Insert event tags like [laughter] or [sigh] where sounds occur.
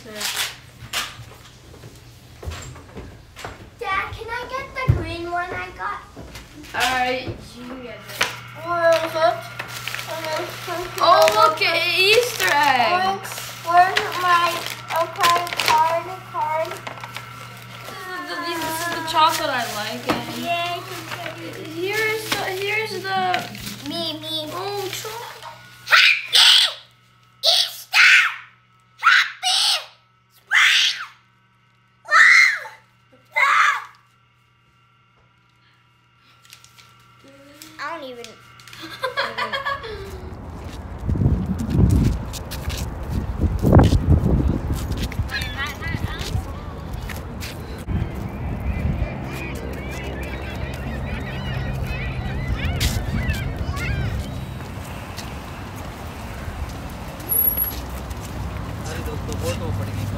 The. Dad, can I get the green one I got? Alright, you get it. Oh, look, an Easter egg! Where's my okay card? Card. This is the, this is the chocolate I like. Eh? Me, me. Oh, Trump. Happy Easter! Happy spring! [laughs] I don't even... वो तो ऊपर